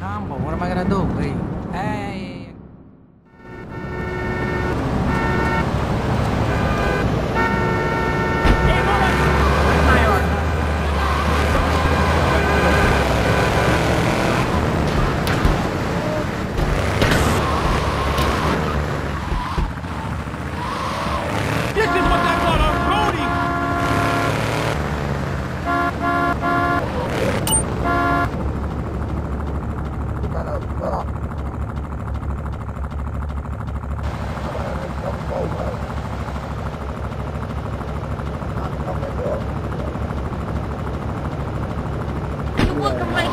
combo. What am I gonna do? Hey, hey, Welcome,